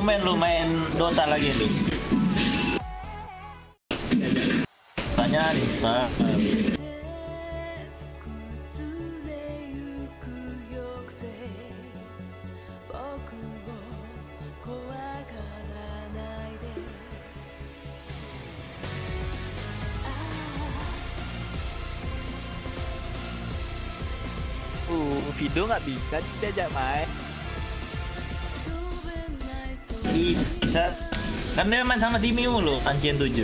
Tumben lu main Dota lagi lu. Tanya di Instagram. Uh, video nggak bisa diajak main. bisa. Kan dia main sama Timmy mulu kancian 7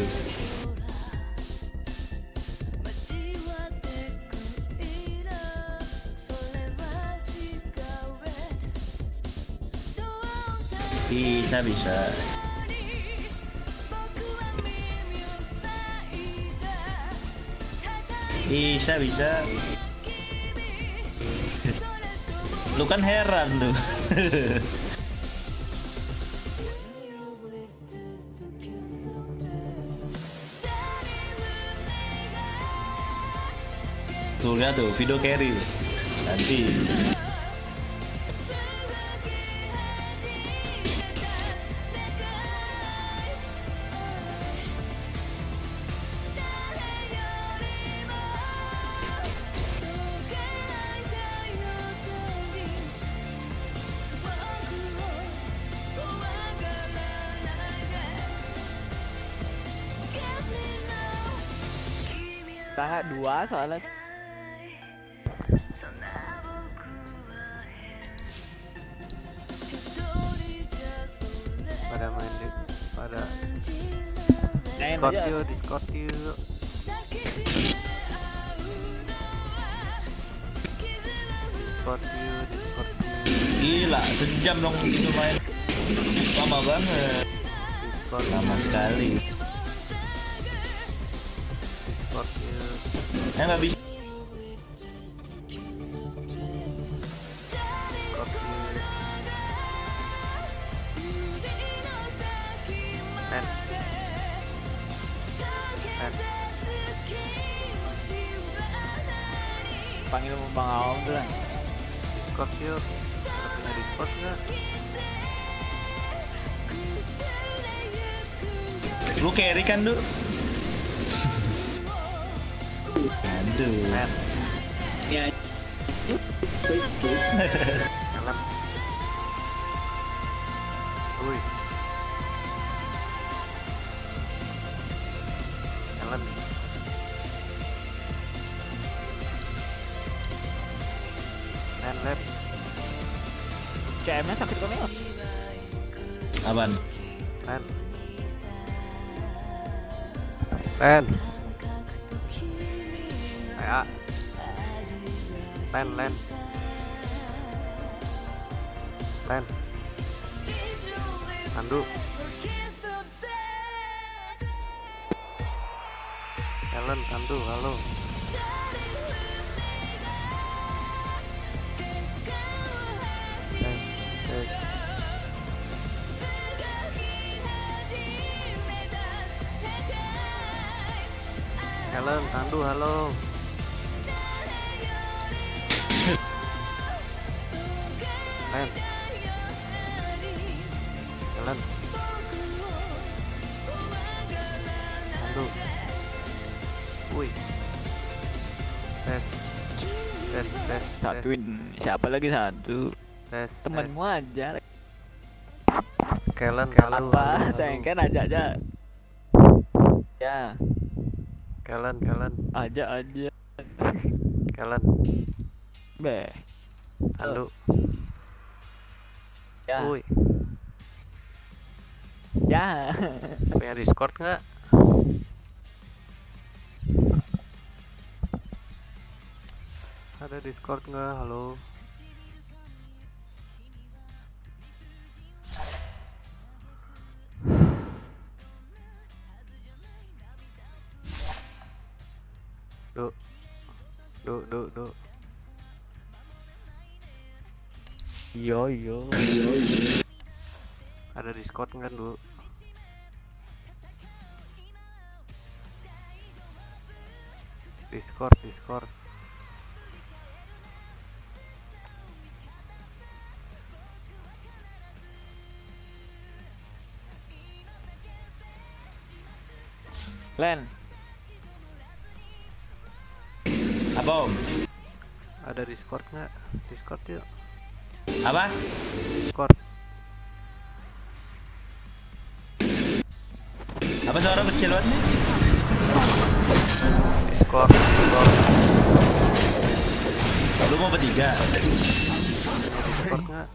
bisa bisa. Bisa bisa. Lu kan heran tuh. tuh lihat tuh video carry. Nanti. Sangat dua soalnya. Gila, sejam dong itu main. Lama banget. Discord Lama sekali. Discord Ya nggak bisa. Lu carry kan, Du? Aduh. Ya, Alam an. Siapa lagi satu? Tes, Temenmu aja. Halo, halo, Apa? Sayang kan ajak aja. Ya, Kellen, Kellen. ajak aja. Kalian, Beh. Halo. Ya. Woi, Ya. punya Discord nggak? Ada Discord nggak? Halo. do do do do yo yo. Ada discord kan lu? discord discord. Len, Apa om? Ada Discord nggak? Discord yuk. Apa? Discord. Apa suara kecil banget nih? Discord, Discord. Lu mau bertiga? Discord nggak?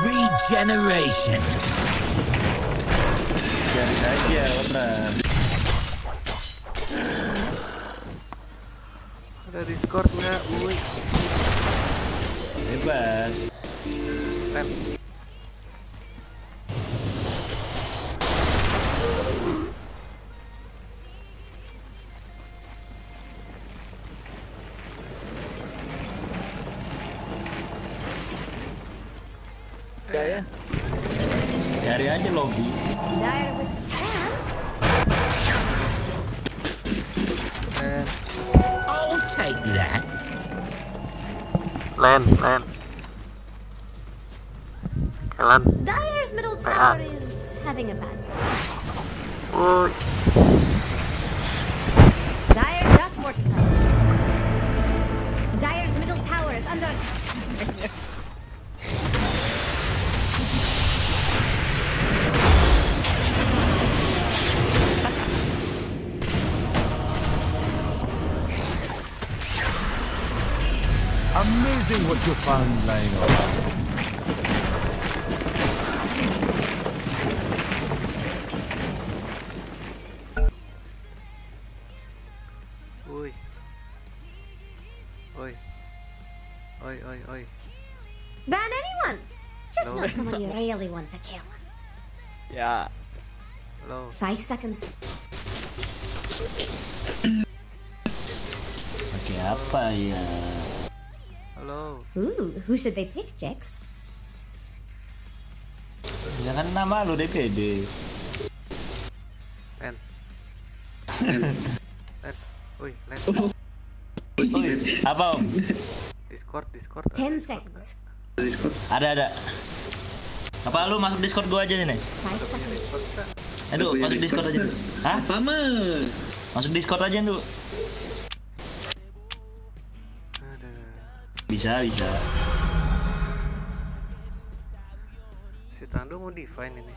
Regeneration. Biarin aja orang. Ada Discord nggak? Woi, Bebas. Ya ya. Cari aja lobby. Take that. Len, Len. Kalian, Dire's middle tower is having a bad woi. Dire just fortified. Dire's middle tower is under attack. Amazing what you found lying around. Woi. Oi. Oi, oi, oi. Ban anyone. Just No. not someone you really want to kill. Yeah. Halo. Five seconds. Pakai apa ya? Ooh, who should they pick, Jax? Jangan nama lu DPD. Len. Len. Woi, Len. Oi, apa om? Discord, Discord. Ten Discord seconds. Ada ada. Apa lu masuk Discord gua aja sini? Five seconds. Aduh, masuk Discord aja dulu. Hah? Masuk Discord aja dulu. Bisa, bisa. Si Tando mau define ini.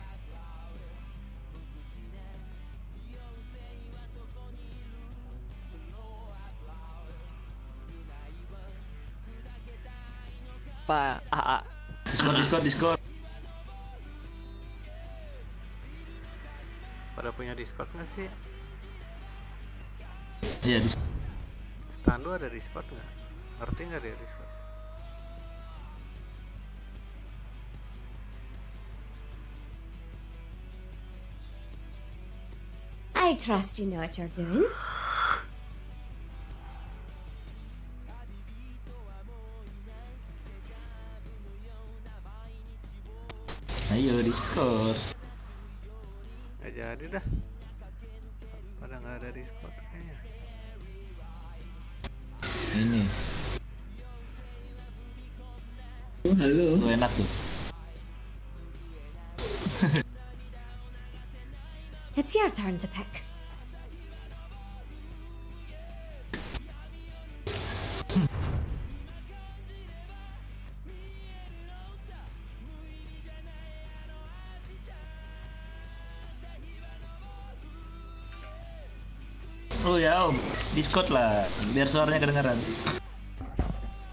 Pak AA. Discord, Discord, Discord. Pada punya Discord nggak sih? Iya, Discord. Stando ada Discord nggak? Ngerti nggak dia Discord? I trust you know what you're doing. Ayo Discord. Nggak jadi dah. Pada nggak ada Discord kayaknya. Ini. Oh, halo. Tuh, enak tuh. It's your turn to pick. Oh ya om, Discord lah, biar suaranya kedengaran.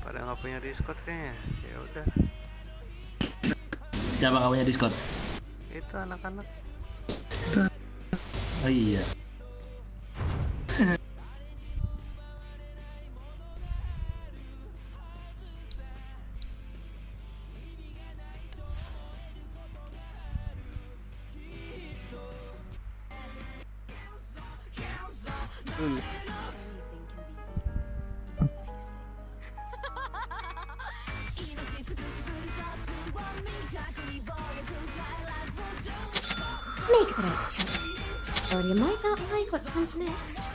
Pada nggak punya Discord kayaknya. Ya udah. Siapa nggak punya Discord? Itu anak-anak. 可以 Next?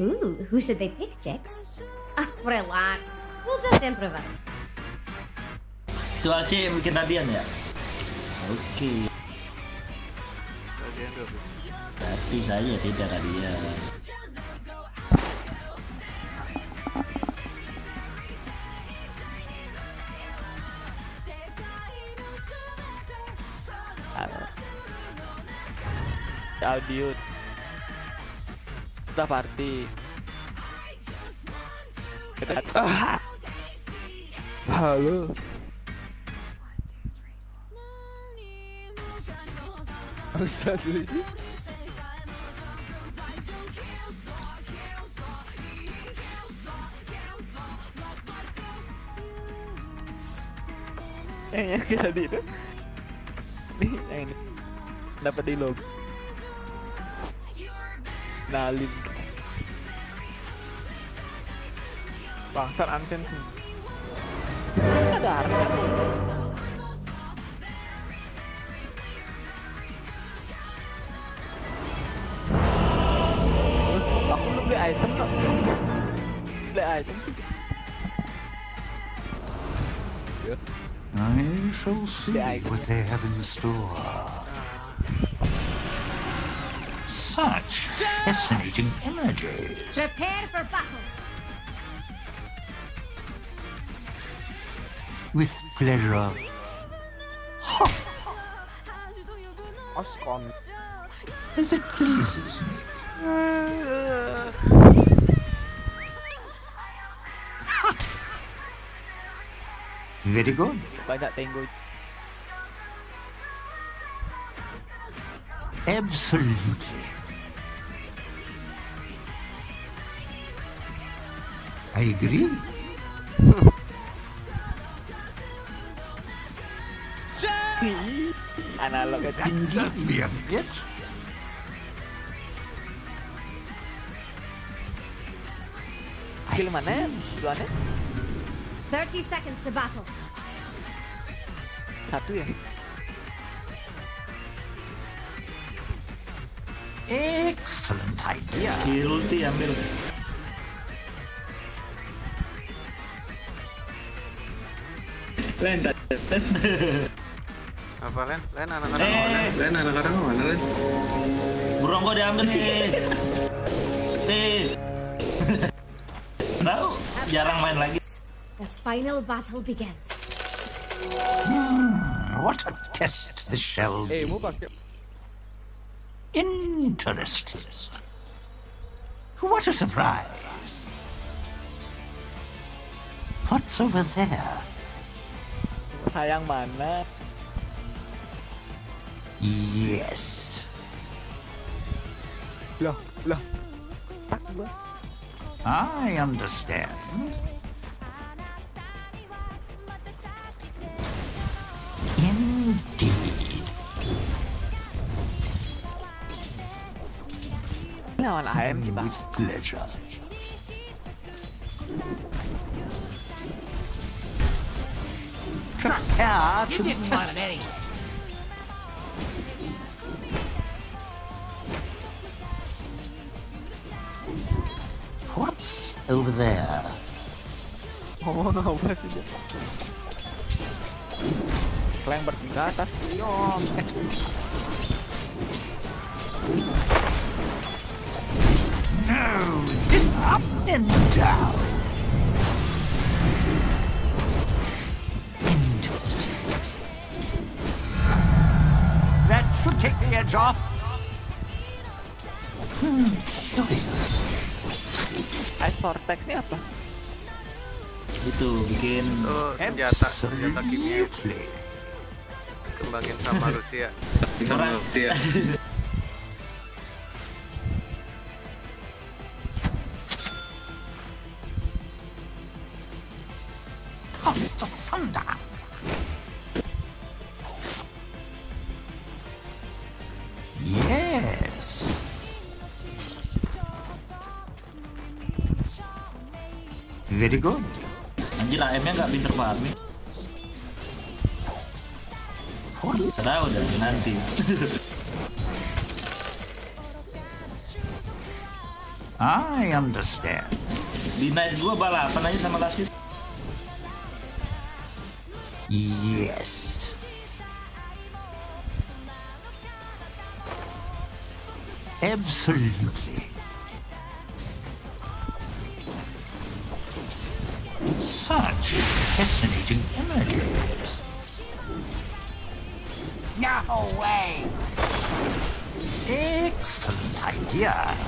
Ooh, who should they pick, Jix? Ah, relax. We'll just improvise. Ketua C mungkin Nabian ya? Oke. Okay. Berarti saya tidak Nabian. Audio. Udah party. Kita Ah. Halo. Eh, yang kita di itu. Nih, yang ini. Dapat di log. Nalin. Bangsat Ansen sih. Ada harga. Aku belum beli item kok. Beli item sih. I shall see what they have in store. Such fascinating images. Prepare for battle. With pleasure. Oscon. As it pleases me. Very good. Banyak tenggo. Absolutely. I agree. Analog kan. Indeed, me a bit. I Skill mana? see. Duluannya? 30 seconds to battle. Satu ya? Excellent idea. Kill ulti ambil. Len, Apa Len? Len mau Len? Eh, Len anak-anak mana Len? burung gua diambil nih. Eh. Tahu, jarang main lagi. The final battle begins. What a test this shall be. Interesting. What a surprise. What's over there? Sayang mana? Yes. Loh, loh. Tak gua. I understand. Indeed. Lawan AM kita. With pleasure. Prepare to be. What's over there? Ngomong apa sih dia? Kleng bertiga atas. Yom. No, this up and down. Should take the edge off. Hmm, curious. Ice Vortex ini apa? Itu bikin Itu senjata, senjata kimia kembangin sama Rusia. orang Cast asunder. Very good. anjir AM-nya nggak pinter farming. What's Tahu dah nanti. I understand. Di night gua balapan aja sama Lasit. Yes. Absolutely. Fascinating images. No way! Excellent idea.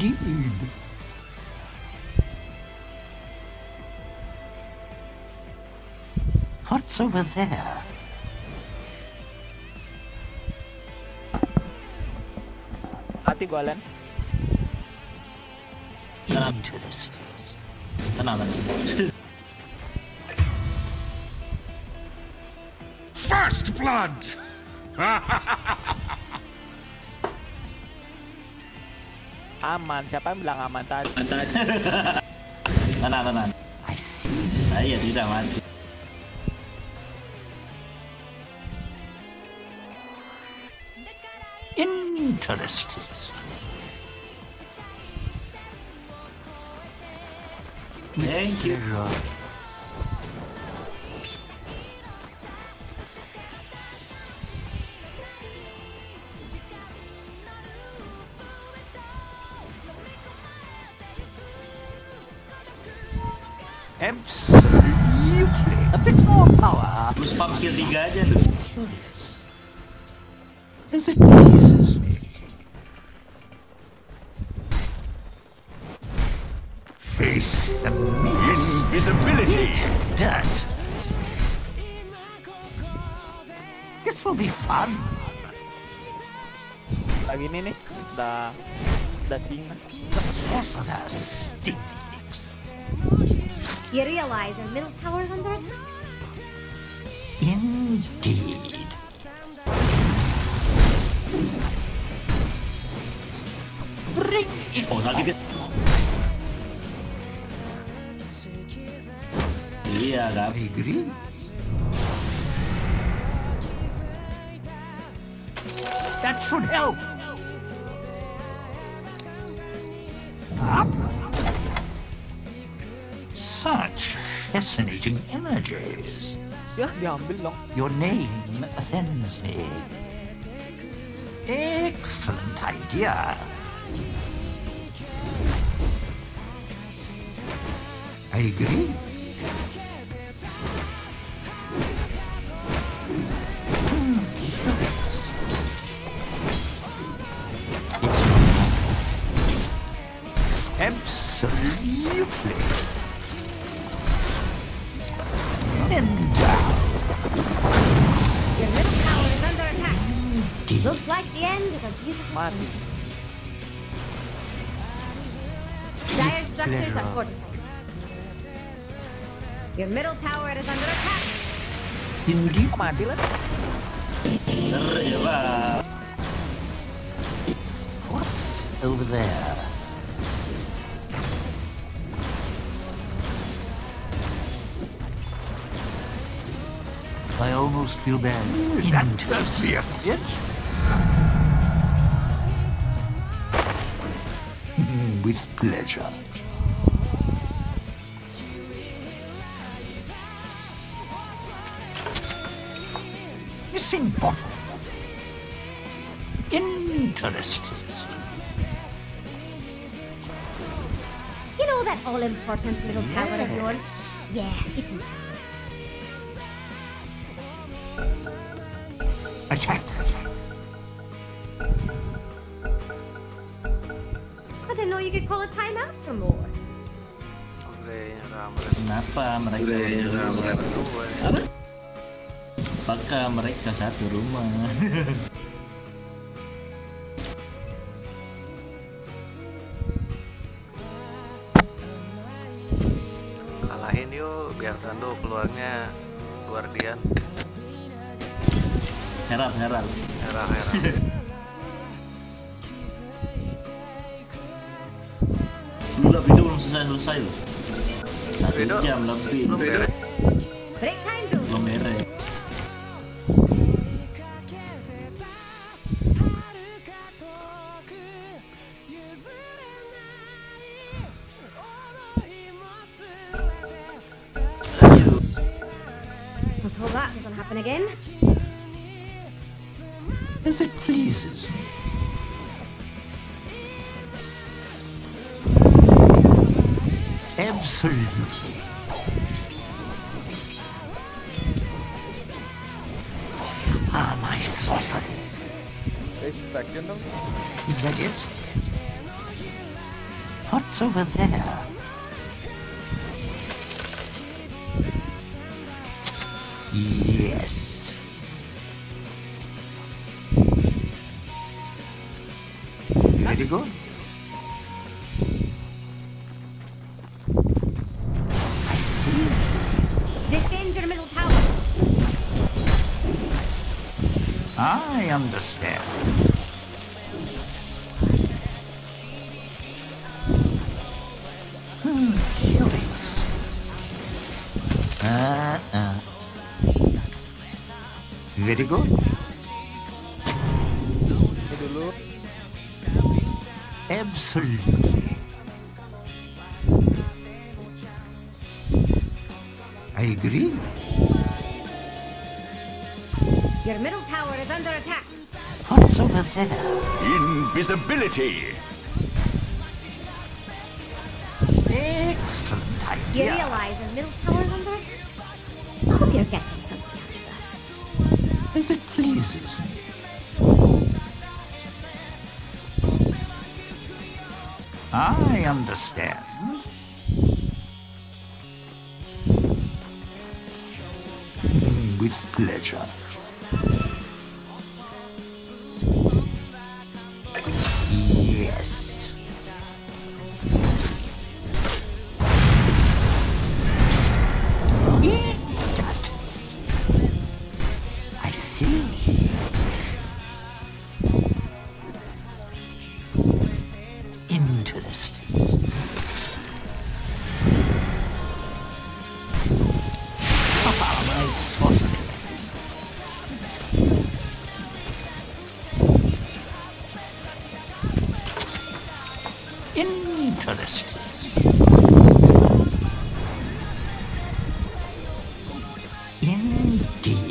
Indeed. What's over there? Hati gua Len. Interesting. tenang tenang. First blood! Aman. Siapa yang bilang aman tadi? Tenang tenang. I see. Saya tidak mati. Interesting. Thank you. Power. Lu spam skill 3 aja lu. Curious. As it pleases me. Face the invisibility. Dirt. This will be fun. Lagi ini nih. Udah udah singa. The sorcerer stinks. You realize your middle tower is under attack? That should help. Up. Such fascinating images. Your name offends me. Excellent idea. I agree. A beautiful Mati. friendship. Dire structures are fortified. Your middle tower is under attack. Indeed. Kok mati Len? Bener. What's over there? I almost feel bad. Is that Interesting. Yes? With pleasure. Missing bottle. Interesting. You know that all-important little tower of yours? Yeah, it's didn't know you could call a timeout for more. Kenapa mereka berdua? Apa? Apakah mereka satu rumah? kalahin yuk biar Tando keluarnya Guardian Herald, Herald. merah merah selesai selesai loh. Satu jam lebih. Break time I understand. Hmm, curious. Uh-uh. Very good. What's over there? Invisibility! Excellent You idea. realize your middle tower is under attack? I hope you're getting something out of this. As it pleases me. I understand. Mm, With pleasure. Indeed.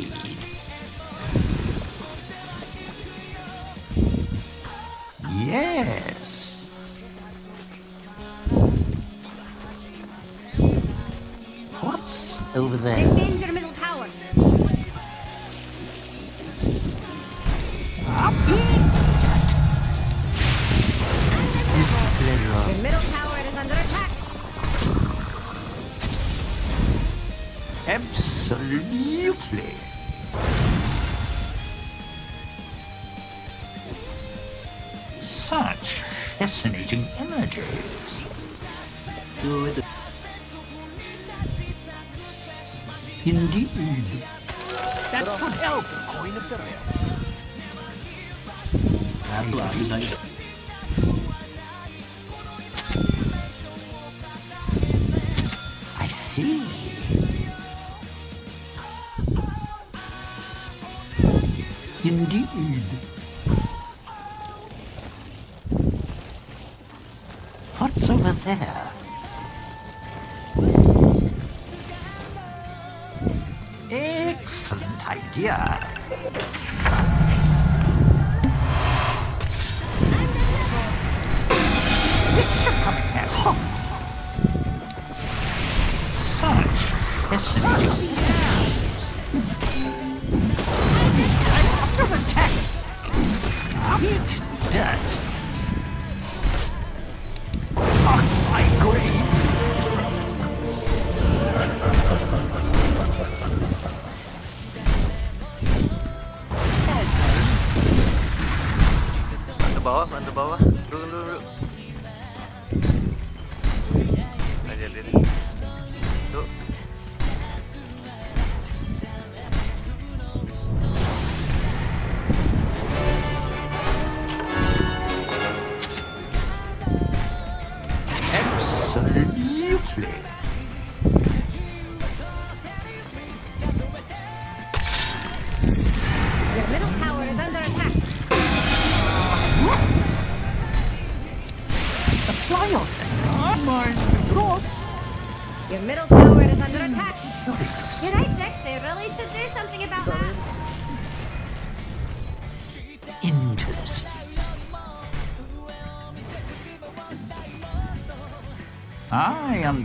bawah bantu bawah.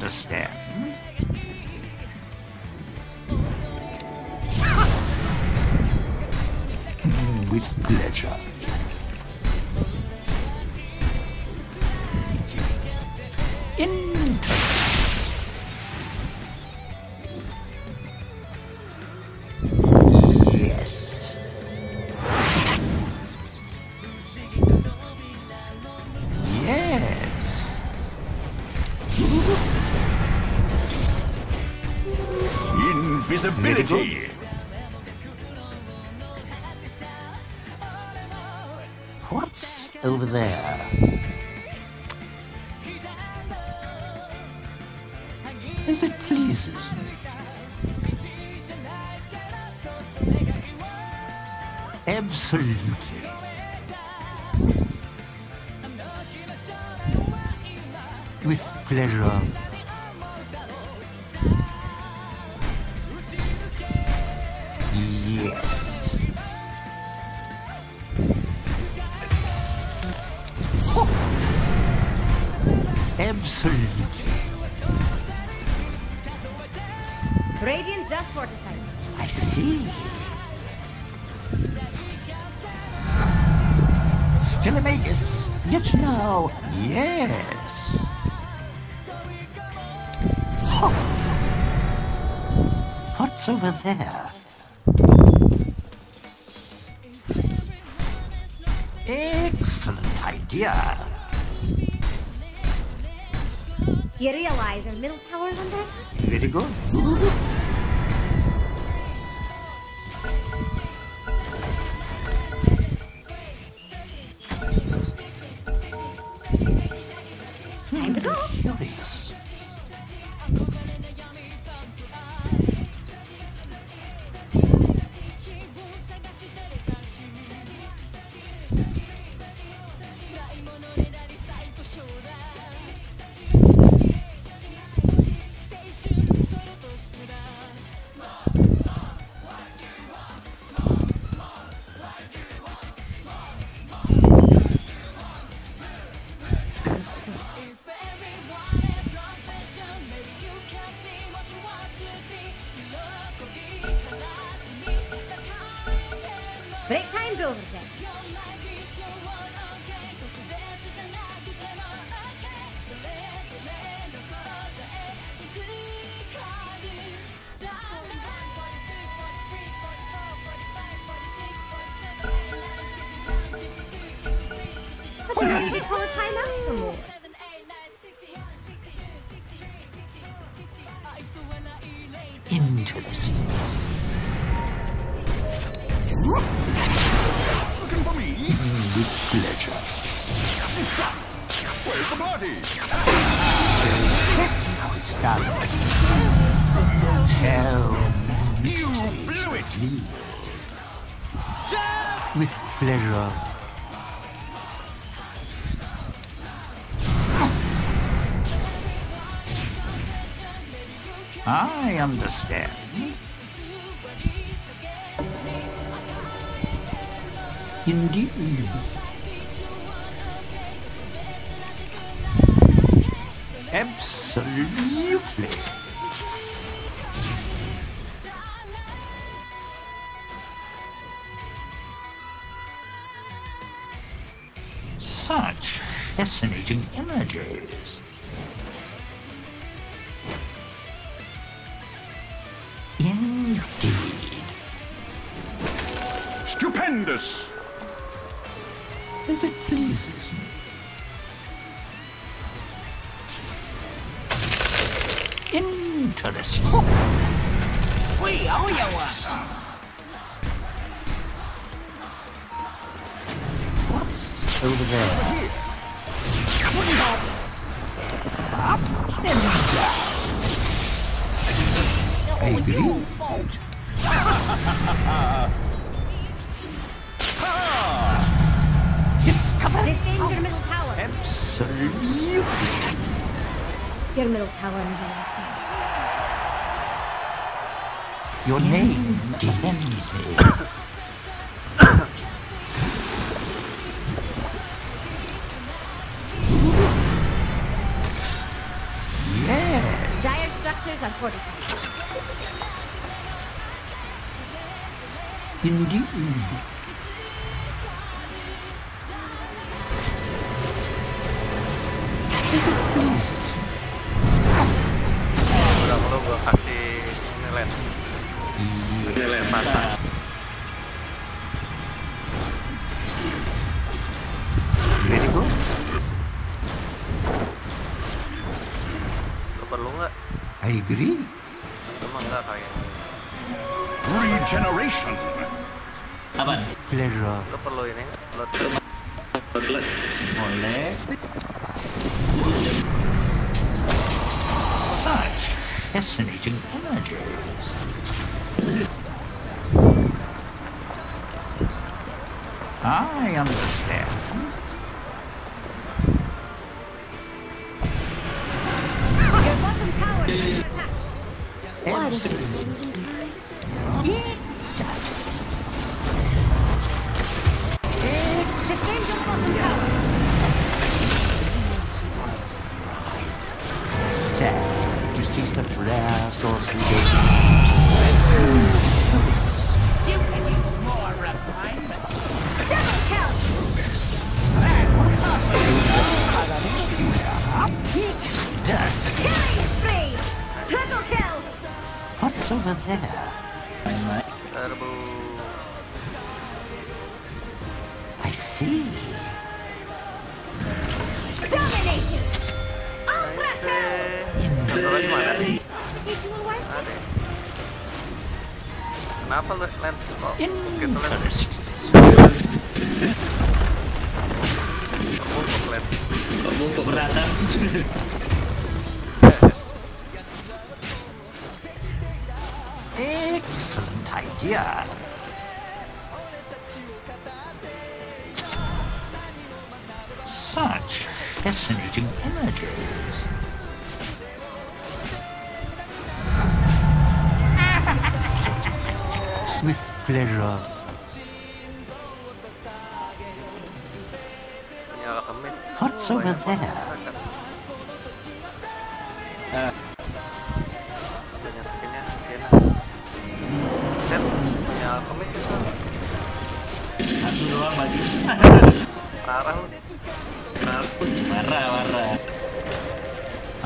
understand. Invisibility. What's over there? It pleases me. Absolutely. With pleasure. over there. Excellent idea. You realize our middle tower's under there? Very good. Understand. Indeed. Absolutely. Such fascinating images. As it pleases me. Interesting. What's over there? Up and down. I agree. Defend your middle tower. absolutely. Your middle tower never left you. Your name defends me. yes. Dire structures are fortified. Indeed. I understand.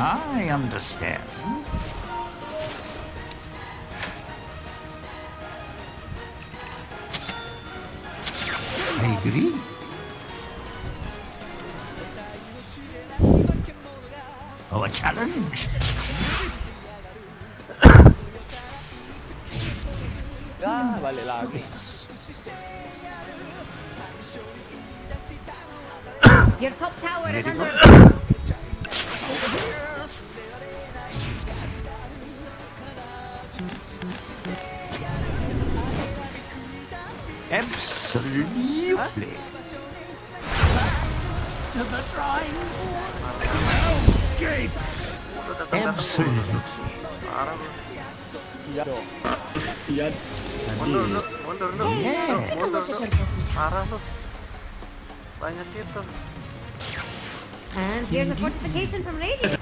I understand. I agree. Challenge? Ah, balik lagi. Your top tower is under. Absolutely. Gates! Lu datang-datang Absolutely. parah lu. Iya dong. Mundur lu, mundur lu. Yeah. Mundur, Take a mundur look lu. at your bottom Parah lu. Banyak itu. And here's a fortification from Radiant.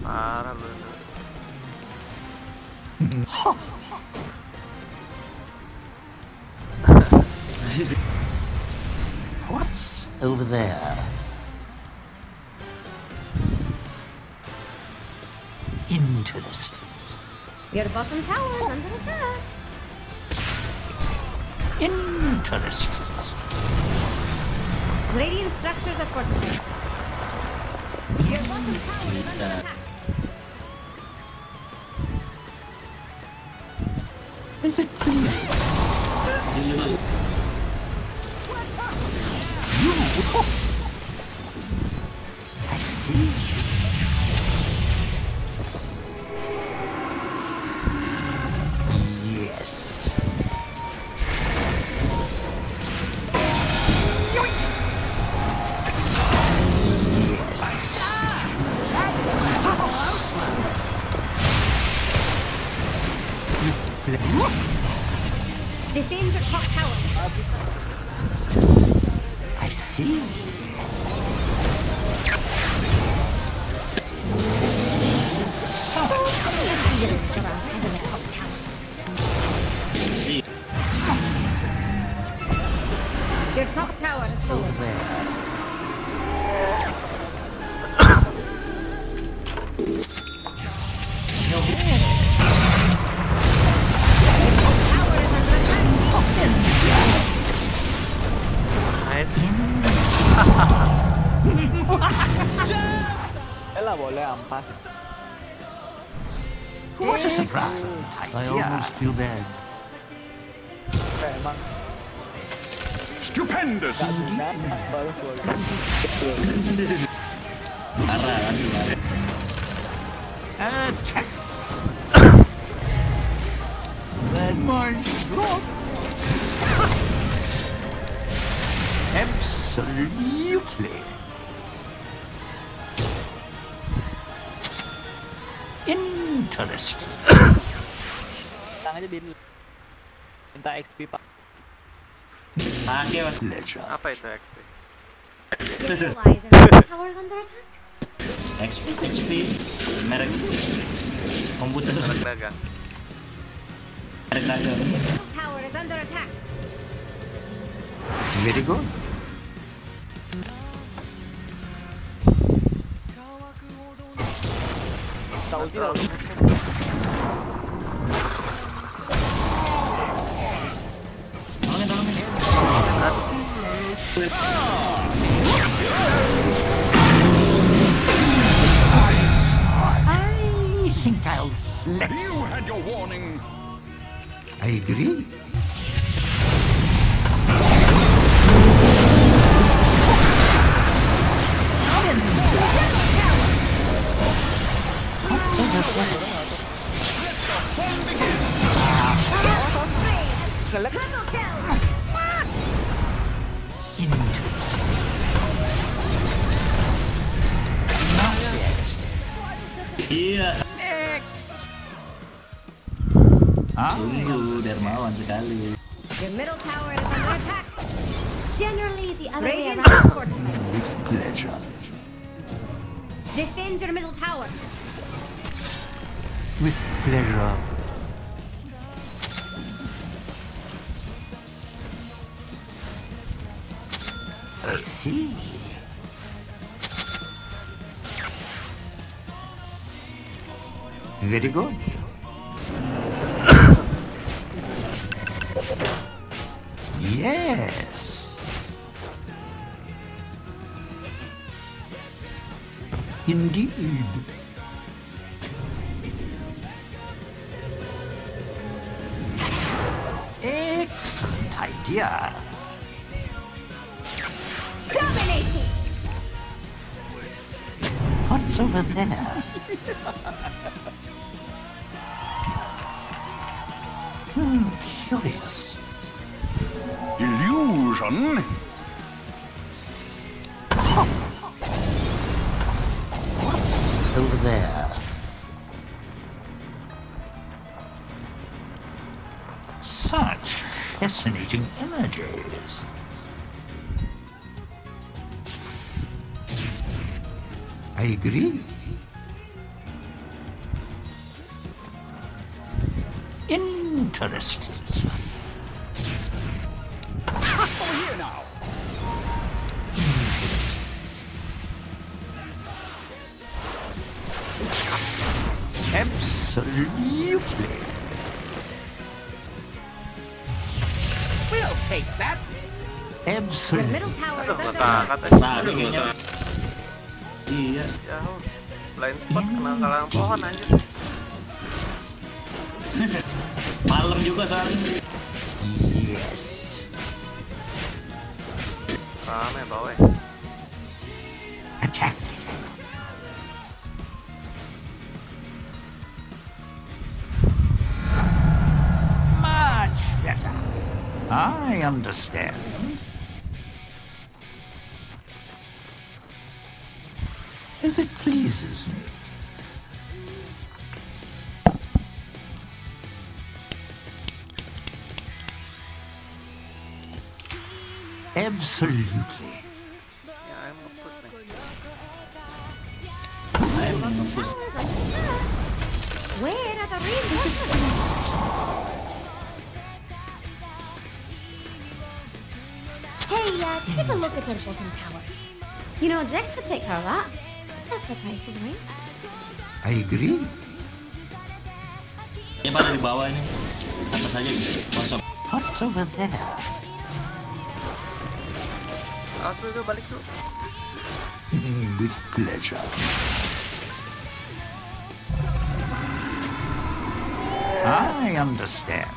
Parah lu. What's over there? Interesting. Your bottom tower is under attack. Interesting. Radiant structures are fortified. Your bottom tower is under attack. Is it please? You. Oh! Stupendous! gak guna baru boleh. Parah kan kemarin. Attack. Bad mind drop. Absolutely. Interesting. Tang aja din. Minta XP pak. Pakai mas. Pleasure. Apa itu XP? Realize your top tower is under attack. XP, HP, merek komputer, Merek dagang. merek dagang. Top tower is under attack. Very good. Tahu sih I think I'll flex. You had your warning. I agree. What's over tunggu dermawan. Your middle tower is under attack. Generally, the other way around. is fortified. with pleasure. Defend your middle tower. With pleasure. I see. Very good. Yes. Indeed. Excellent idea. Dominating. What's over there? hmm, curious. What's over there? Such fascinating images. I agree. Interesting. berangkat aja. Nah, kayaknya. Iya. Ya, jauh blind spot kenakalan pohon aja. Malam juga soalnya. Yes. Rame bawah. Attack. Much better. I understand. Pleases me. Absolutely. Where are the reinforcements? Hey, uh, take a look at your bottom tower. You know, Jax could take care of that. If the price is right. I agree. Ya pada di bawah ini. Atas aja kosong. What's over there? Awas dulu dulu, balik dulu. Mm-hmm, with pleasure. I understand.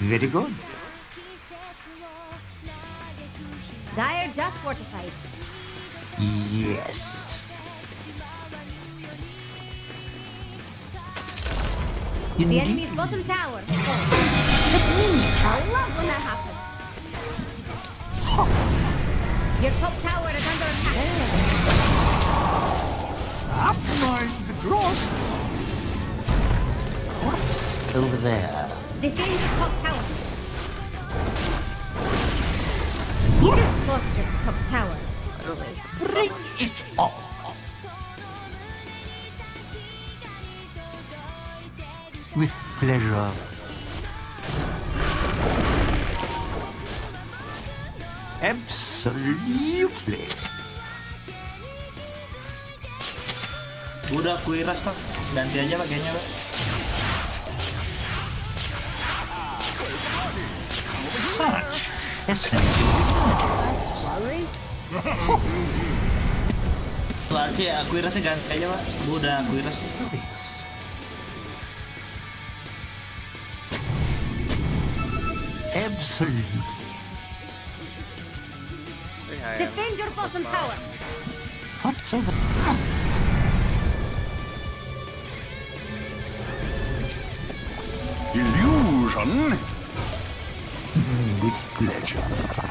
Very good. Dire just fortified. Yes. The Indeed. enemy's bottom tower has fallen. I love when that happens. Your top tower is under attack. Oh. Up mind the draw. What's over there? Defend your top tower. You just lost your top tower. Bring it on. With pleasure. Absolutely. Udah kuiras pak. Ganti aja pak kayaknya pak. such percentage Laci Aquinas ganti aja pak, gue udah Aquinas. Absolutely. Defend your bottom tower. What's over? Illusion. With pleasure?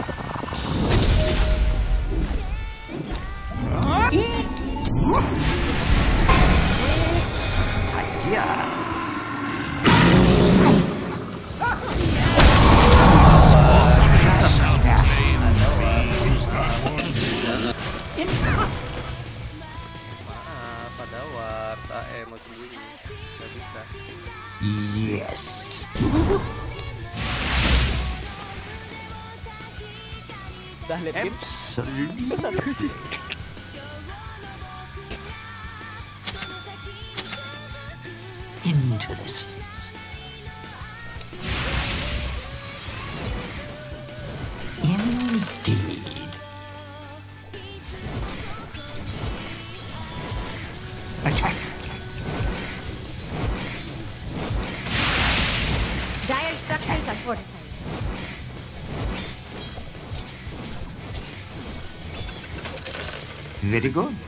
Very good.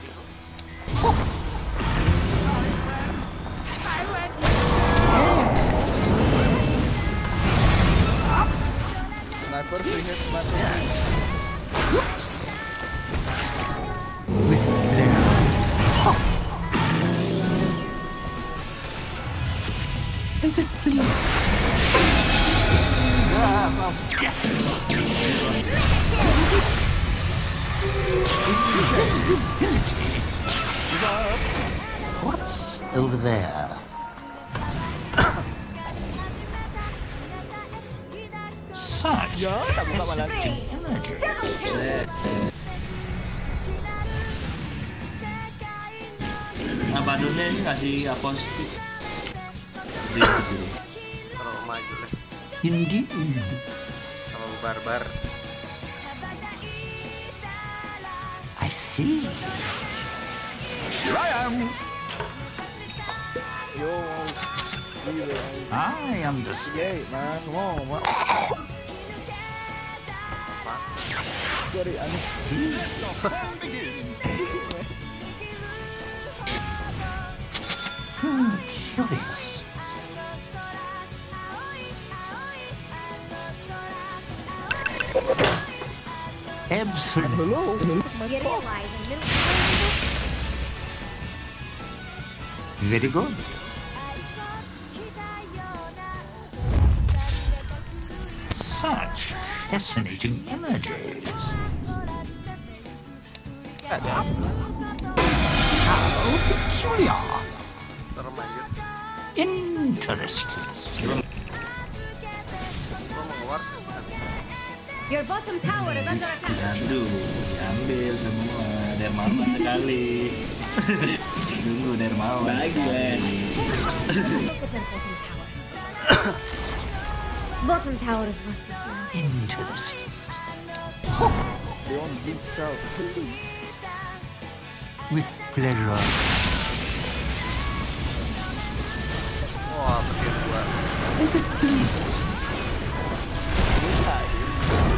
kasih apostik kalau maju lah. Hindi. Terlalu barbar. I see. Here I am. Yo. Ah, I am the skate man. Whoa, wow. Sorry, I'm... See? Curious. Absolutely. Hello. You realize a little Very good. Such fascinating energies. How peculiar. Ntar. Interesting. Gua mau keluar. Your bottom tower is under attack. Aduh, diambil semua. Dermawan sekali. Sungguh dermawan. Lagi, Look at your bottom tower. bottom tower is worthless now. Interesting. They on deep south. With pleasure. Wah, petir gua. As it pleases.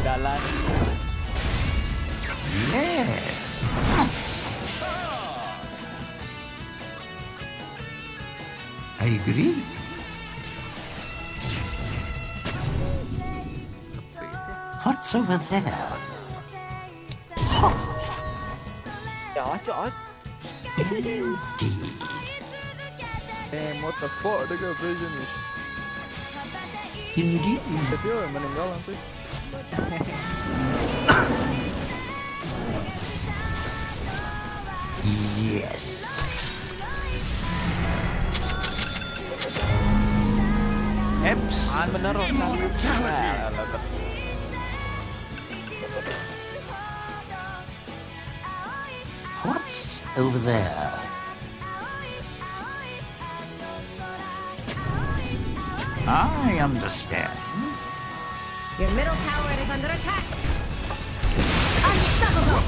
Jalan. Yes. I agree. What's over there? Ja, ja. Indeed. Damn, what the fuck? Dia kena vision ni. Indeed. Tapi orang meninggal nanti. Yes. Absolutely. meneruskan. What's over there? I understand. Your middle tower is under attack. Unstoppable.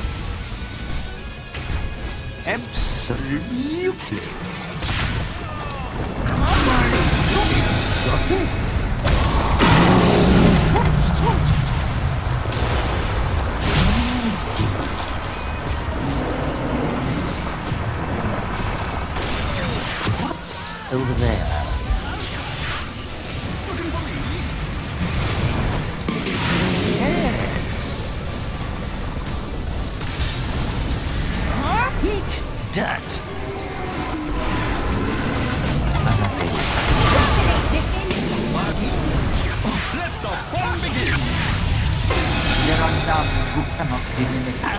Absolutely. What's over there?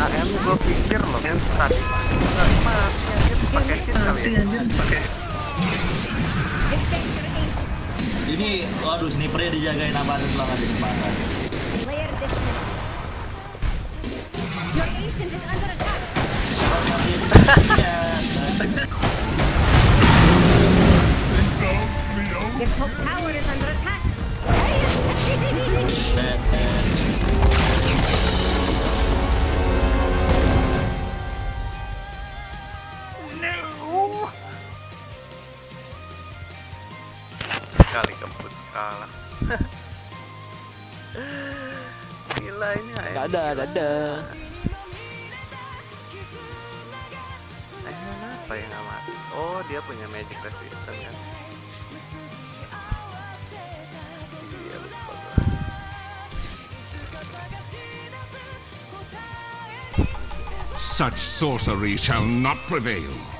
AM gue pikir loh kan tadi nggak pakai kit kali ya. Ancient. Ini, waduh, snipernya dijagain abadan banget di depan. Player disconnected. Your ancient is under attack. Your top tower is under attack. Sekali kebut kalah gila ini Gak ada, gak ada. AM apa yang mati oh dia punya magic resistance kan iya lupa. Such sorcery shall not prevail.